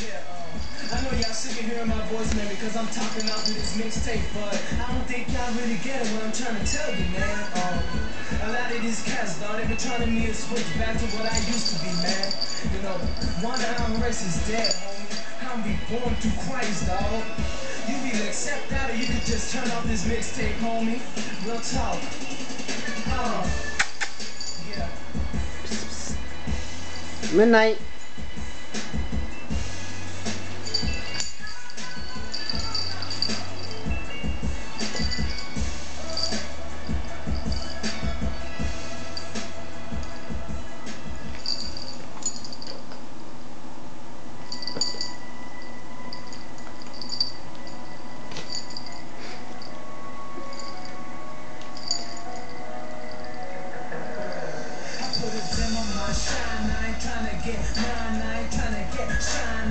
Yeah, uh, I know y'all sick of hearing my voice, man, because I'm talking out through this mixtape, but I don't think y'all really get it what I'm trying to tell you, man. Um, a lot of these cats, dog, they been trying to me to switch back to what I used to be, man. You know, one race is dead, homie. I'm reborn through Christ, dog. You accept that or you could just turn off this mixtape, homie. Talk. Uh, yeah. Midnight. nine, trying to get nine, nine, trying to get shine.